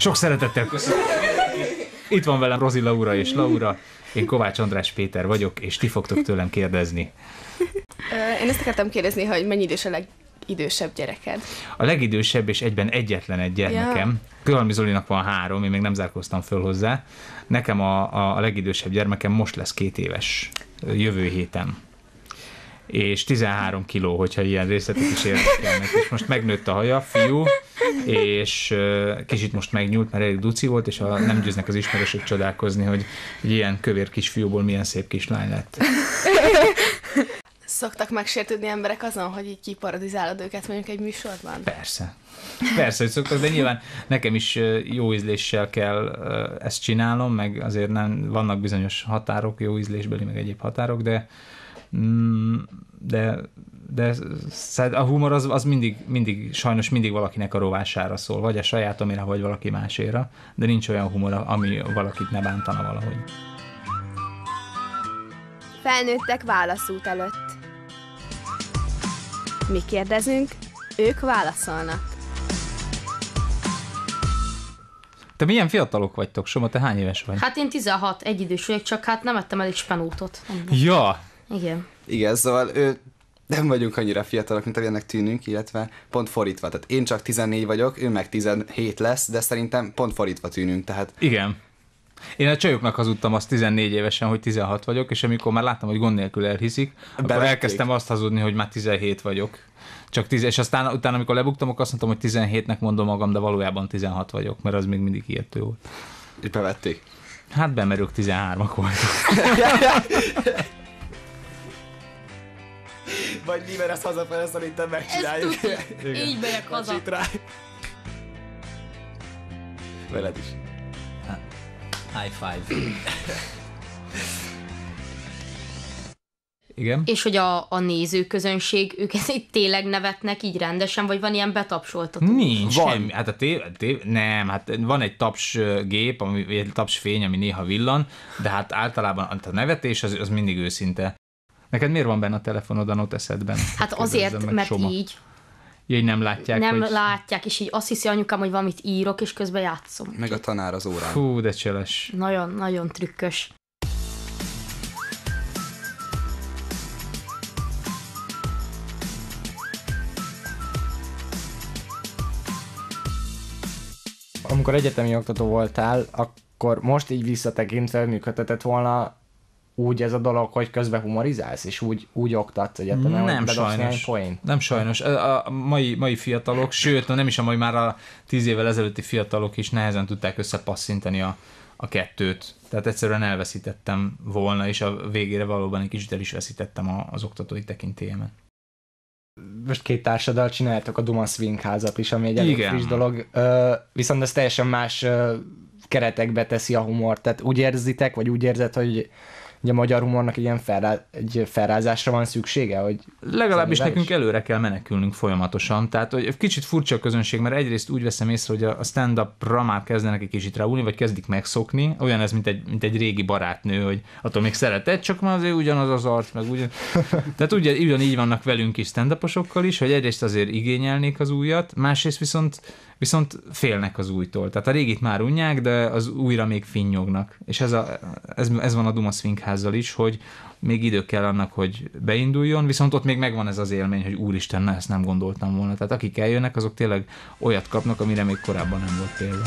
Sok szeretettel köszönöm. Itt van velem Rozi Laura és Laura. Én Kovács András Péter vagyok, és ti fogtok tőlem kérdezni. Én ezt akartam kérdezni, hogy mennyi idős a legidősebb gyereked? A legidősebb és egyben egyetlen egy gyermekem. Ja. Kölhalmi Zolinak van három, én még nem zárkoztam föl hozzá. Nekem a, a, a legidősebb gyermekem most lesz két éves, jövő héten és 13 kiló, hogyha ilyen részletek is érdekelnek. És most megnőtt a haja, fiú, és kicsit most megnyúlt, mert elég duci volt, és a, nem győznek az ismerősök csodálkozni, hogy egy ilyen kövér kisfiúból milyen szép kislány lett. Szoktak megsértődni emberek azon, hogy így kiparadizálod őket mondjuk egy műsorban? Persze. Persze, hogy szoktak, de nyilván nekem is jó ízléssel kell ezt csinálnom, meg azért nem, vannak bizonyos határok, jó ízlésbeli, meg egyéb határok, de, de, de a humor az, az mindig, mindig, sajnos mindig valakinek a rovására szól, vagy a sajátomira, vagy valaki máséra, de nincs olyan humor, ami valakit ne bántana valahogy. Felnőttek válaszút előtt. Mi kérdezünk, ők válaszolnak. Te milyen fiatalok vagytok, Soma, te hány éves vagy? Hát én 16, egyidős vagyok, csak hát nem ettem elég spenótot. Ja! Igen. Igen, szóval ő, nem vagyunk annyira fiatalok, mint amilyennek tűnünk, illetve pont fordítva. Tehát én csak 14 vagyok, ő meg 17 lesz, de szerintem pont fordítva tűnünk, tehát... Igen. Én a csajoknak hazudtam azt 14 évesen, hogy 16 vagyok, és amikor már láttam, hogy gond nélkül elhiszik, Bevették. akkor elkezdtem azt hazudni, hogy már 17 vagyok. Csak 10, és aztán utána, amikor lebuktam, akkor azt mondtam, hogy 17-nek mondom magam, de valójában 16 vagyok, mert az még mindig ijesztő volt. És bevették? Hát bemerők 13-ak voltak. Vagy mi, mert ezt hazafele szerintem megcsináljuk. Ezt Így megyek haza. Rá. Veled is. High five. Igen. És hogy a, a nézőközönség, ők itt tényleg nevetnek így rendesen, vagy van ilyen betapsoltató? Nincs van. semmi. Hát a tév, tév, nem, hát van egy tapsgép, ami, egy tapsfény, ami néha villan, de hát általában a nevetés az, az mindig őszinte. Neked miért van benne a telefonod a noteszedben? Hát azért, mert Soma. így. így nem látják, Nem hogy... látják, és így azt hiszi anyukám, hogy valamit írok, és közben játszom. Meg a tanár az órán. Fú, de cseles. Nagyon, nagyon trükkös. Amikor egyetemi oktató voltál, akkor most így visszatekintve működtetett volna úgy ez a dolog, hogy közben humorizálsz, és úgy, úgy oktatsz egyetemen, nem hogy sajnos. Point. Nem sajnos. A, a mai, mai fiatalok, sőt, nem is a mai, már a tíz évvel ezelőtti fiatalok is nehezen tudták összepasszintani a, a kettőt. Tehát egyszerűen elveszítettem volna, és a végére valóban egy kicsit el is veszítettem a, az oktatói tekintélyemet. Most két társadal csináltok a Duma Swing házat is, ami egy elég friss dolog, uh, viszont ez teljesen más keretekbe teszi a humort. Tehát úgy érzitek, vagy úgy érzed, hogy ugye a magyar humornak ilyen felrá, egy felrázásra van szüksége, hogy legalábbis nekünk is? előre kell menekülnünk folyamatosan, tehát hogy kicsit furcsa a közönség, mert egyrészt úgy veszem észre, hogy a stand-upra már kezdenek egy kicsit ráulni, vagy kezdik megszokni, olyan ez, mint egy, mint egy régi barátnő, hogy attól még szeretett, csak már azért ugyanaz az arc, meg ugyan... Tehát ugye ugyanígy vannak velünk is stand is, hogy egyrészt azért igényelnék az újat, másrészt viszont viszont félnek az újtól. Tehát a régit már unják, de az újra még finnyognak. És ez, a, ez, ez van a Duma Swingházzal is, hogy még idő kell annak, hogy beinduljon, viszont ott még megvan ez az élmény, hogy úristen, na, ezt nem gondoltam volna. Tehát akik eljönnek, azok tényleg olyat kapnak, amire még korábban nem volt példa.